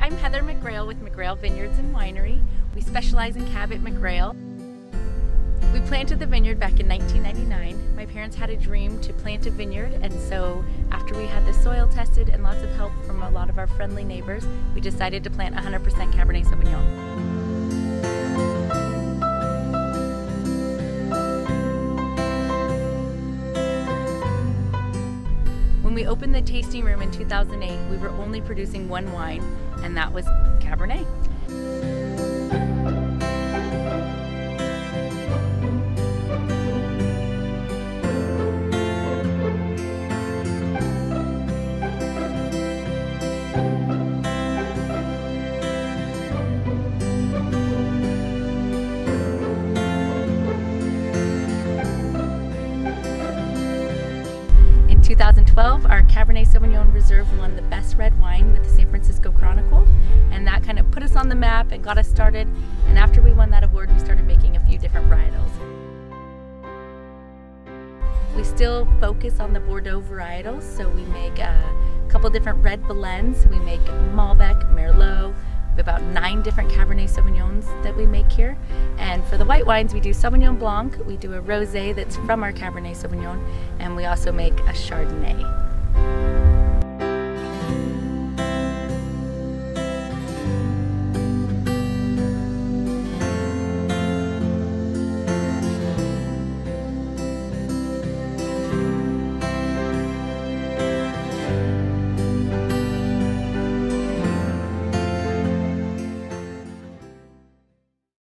I'm Heather McGrail with McGrail Vineyards and Winery. We specialize in Cab at McGrail. We planted the vineyard back in 1999. My parents had a dream to plant a vineyard, and so after we had the soil tested and lots of help from a lot of our friendly neighbors, we decided to plant 100% Cabernet Sauvignon. We opened the tasting room in 2008, we were only producing one wine, and that was Cabernet. 2012, our Cabernet Sauvignon Reserve won the best red wine with the San Francisco Chronicle, and that kind of put us on the map and got us started. And after we won that award, we started making a few different varietals. We still focus on the Bordeaux varietals, so we make uh, a couple different red blends. We make Malbec, Merlot, about nine different Cabernet Sauvignons that we make here. And for the white wines, we do Sauvignon Blanc, we do a Rosé that's from our Cabernet Sauvignon, and we also make a Chardonnay.